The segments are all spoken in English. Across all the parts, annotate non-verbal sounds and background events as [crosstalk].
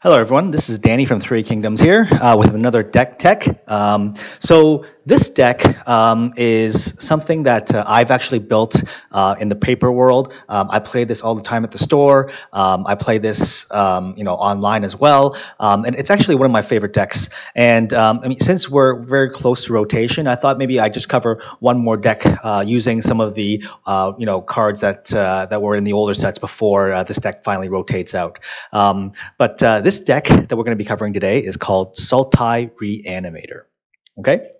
Hello, everyone. This is Danny from Three Kingdoms here uh, with another deck tech. Um, so this deck um, is something that uh, I've actually built uh, in the paper world. Um, I play this all the time at the store. Um, I play this, um, you know, online as well, um, and it's actually one of my favorite decks. And I mean, since we're very close to rotation, I thought maybe I just cover one more deck uh, using some of the, uh, you know, cards that uh, that were in the older sets before this deck finally rotates out. but this deck that we're going to be covering today is called Sultai Reanimator. Okay?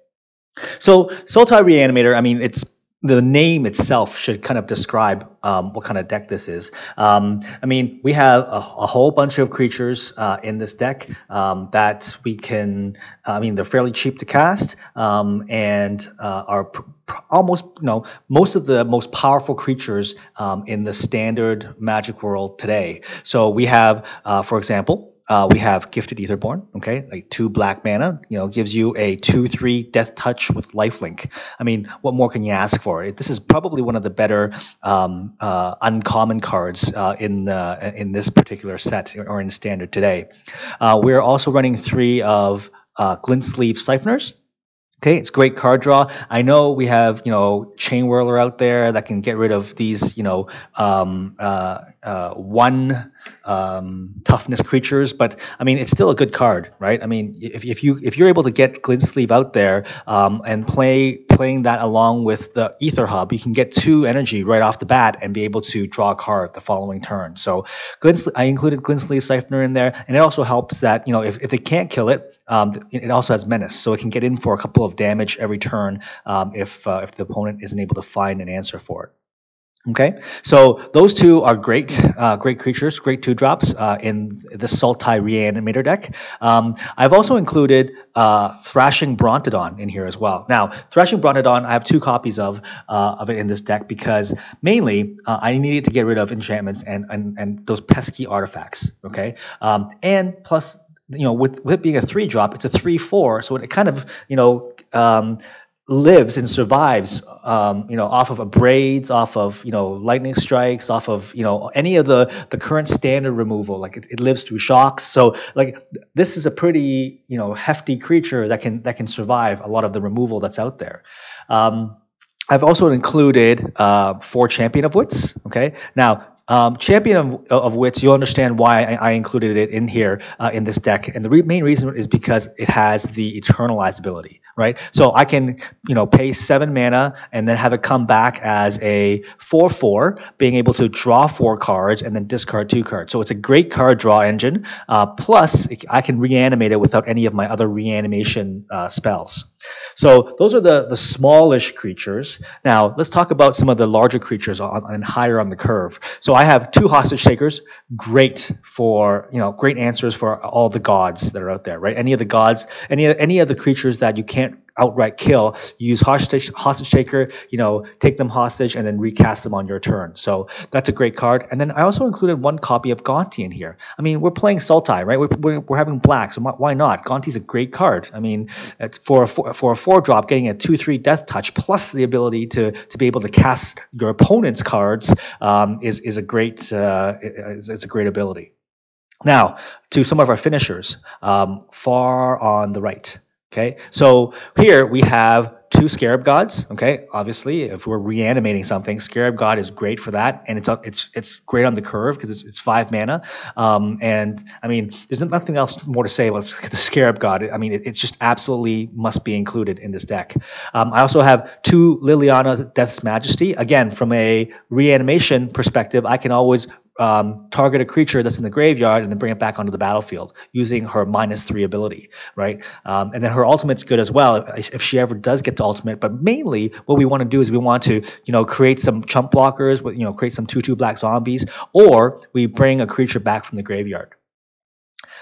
So Soul Sultai Reanimator, I mean, it's the name itself should kind of describe um, what kind of deck this is. Um, I mean, we have a, a whole bunch of creatures uh, in this deck um, that we can. I mean, they're fairly cheap to cast um, and uh, are pr- pr- almost, you know, most of the most powerful creatures um, in the standard Magic world today. So we have, uh, for example. Uh, we have Gifted Aetherborn, okay, like two black mana, you know, gives you a 2 3 Death Touch with lifelink. I mean, what more can you ask for? It, this is probably one of the better um, uh, uncommon cards uh, in, the, in this particular set or in standard today. Uh, we're also running three of uh, Glint Sleeve Siphoners. Okay, it's great card draw. I know we have, you know, Chain Whirler out there that can get rid of these, you know, um, uh, uh, one um, toughness creatures, but I mean, it's still a good card, right? I mean, if, if you if you're able to get Glint Sleeve out there um, and play playing that along with the Aether Hub, you can get two energy right off the bat and be able to draw a card the following turn. So, Glint, I included Glint Sleeve Siphoner in there, and it also helps that you know if if they can't kill it um, it also has menace, so it can get in for a couple of damage every turn um, if uh, if the opponent isn't able to find an answer for it. Okay, so those two are great, uh, great creatures, great two drops uh, in the Sultai Reanimator deck. Um, I've also included uh, Thrashing Brontodon in here as well. Now, Thrashing Brontodon, I have two copies of uh, of it in this deck because mainly uh, I needed to get rid of enchantments and and, and those pesky artifacts. Okay, um, and plus you know, with, with it being a three drop, it's a three four, so it kind of you know um, lives and survives, um, you know, off of abrades, off of you know lightning strikes, off of you know any of the the current standard removal. Like it, it lives through shocks, so like this is a pretty you know hefty creature that can that can survive a lot of the removal that's out there. Um, I've also included uh, four champion of wits. Okay, now um, Champion of, of Wits, you'll understand why I, I included it in here uh, in this deck, and the re- main reason is because it has the Eternalize ability, right? So I can, you know, pay seven mana and then have it come back as a four-four, being able to draw four cards and then discard two cards. So it's a great card draw engine. Uh, plus, I can reanimate it without any of my other reanimation uh, spells. So those are the the smallish creatures. Now let's talk about some of the larger creatures on, and higher on the curve. So I have two hostage takers, great for you know great answers for all the gods that are out there, right? Any of the gods, any any of the creatures that you can't outright kill, you use hostage hostage taker, you know, take them hostage and then recast them on your turn. So that's a great card. And then I also included one copy of Gonti in here. I mean, we're playing Sultai, right? We're, we're, we're having black, so why not? Gonti's a great card. I mean, for a four, for a four drop, getting a two three death touch plus the ability to to be able to cast your opponent's cards um, is is a great uh, is, is a great ability. Now, to some of our finishers, um, far on the right. Okay, so here we have two Scarab Gods. Okay, obviously, if we're reanimating something, Scarab God is great for that, and it's it's it's great on the curve because it's, it's five mana. Um, and I mean, there's nothing else more to say about the Scarab God. I mean, it, it's just absolutely must be included in this deck. Um, I also have two Liliana Death's Majesty. Again, from a reanimation perspective, I can always um, target a creature that's in the graveyard and then bring it back onto the battlefield using her minus three ability, right? Um, and then her ultimate's good as well if, she ever does get to ultimate. But mainly, what we want to do is we want to, you know, create some chump blockers, you know, create some two-two black zombies, or we bring a creature back from the graveyard.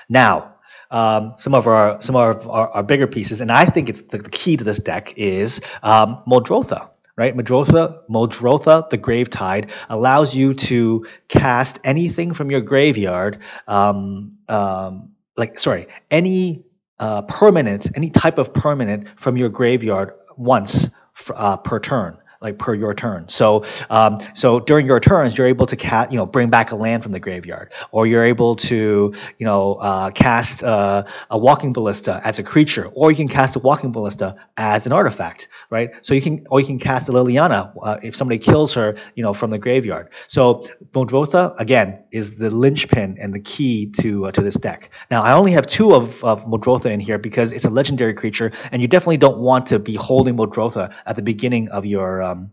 Now, um, some of our some of our, our, bigger pieces, and I think it's the, the key to this deck is um, Muldrotha right? Muldrotha, Muldrotha, the Gravetide, allows you to cast anything from your graveyard, um, um, like, sorry, any uh, permanent, any type of permanent from your graveyard once uh, per turn. Like per your turn. So um, so during your turns, you're able to cast, you know, bring back a land from the graveyard, or you're able to, you know, uh, cast uh, a walking ballista as a creature, or you can cast a walking ballista as an artifact, right? So you can, or you can cast a Liliana uh, if somebody kills her, you know, from the graveyard. So Muldrotha again is the linchpin and the key to uh, to this deck. Now I only have two of, of Muldrotha in here because it's a legendary creature, and you definitely don't want to be holding Muldrotha at the beginning of your um,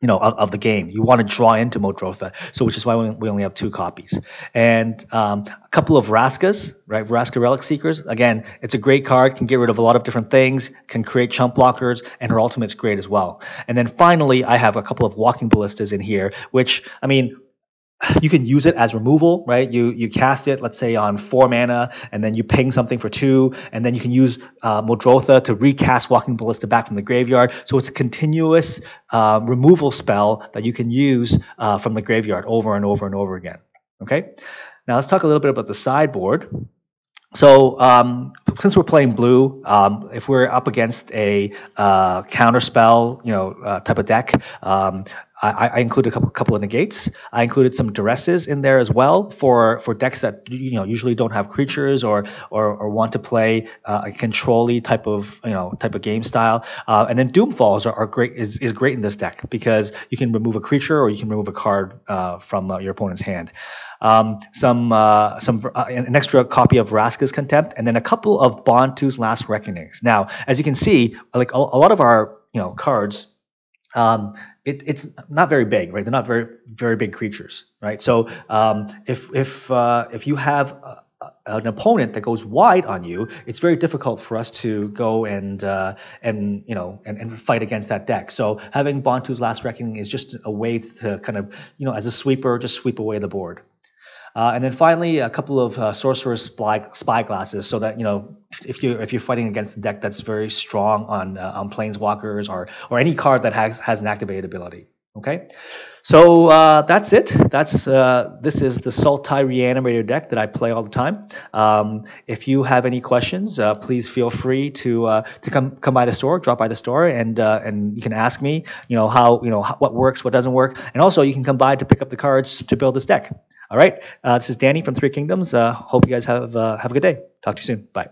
you know, of, of, the game. You want to draw into Muldrotha, so which is why we, only have two copies. And um, a couple of Vraskas, right? Vraska Relic Seekers. Again, it's a great card. Can get rid of a lot of different things. Can create chump blockers, and her ultimate's great as well. And then finally, I have a couple of Walking Ballistas in here, which I mean, [sighs] you can use it as removal, right? You you cast it, let's say on four mana, and then you ping something for two, and then you can use uh, Muldrotha to recast Walking Ballista back from the graveyard. So it's a continuous uh, removal spell that you can use uh, from the graveyard over and over and over again. Okay. Now let's talk a little bit about the sideboard. So um, since we're playing blue, um, if we're up against a uh, counter spell, you know, uh, type of deck, um, I, I, included a couple, couple of negates. I included some duresses in there as well for, for decks that you know usually don't have creatures or or, or want to play uh, a controlly type of you know type of game style. Uh, and then Doomfalls are, are, great is, is great in this deck because you can remove a creature or you can remove a card uh, from uh, your opponent's hand. Um, some uh, some uh, an extra copy of Vraska's Contempt, and then a couple of Bontu's Last Reckonings. Now, as you can see, like a, a lot of our you know cards um, it, it's not very big, right? They're not very very big creatures, right? So um, if if uh, if you have an opponent that goes wide on you, it's very difficult for us to go and uh, and you know and, and fight against that deck. So having Bontu's Last Reckoning is just a way to kind of you know as a sweeper just sweep away the board. Uh, and then finally, a couple of uh, sorcerous spy, spy glasses, so that you know if you if you're fighting against a deck that's very strong on uh, on planeswalkers or or any card that has has an activated ability. Okay, so uh, that's it. That's uh, this is the Sultai Reanimator deck that I play all the time. Um, if you have any questions, uh, please feel free to uh, to come come by the store, drop by the store, and uh, and you can ask me, you know how you know what works, what doesn't work, and also you can come by to pick up the cards to build this deck. All right. Uh, this is Danny from Three Kingdoms. Hope you guys have have a good day. Talk to you soon. Bye.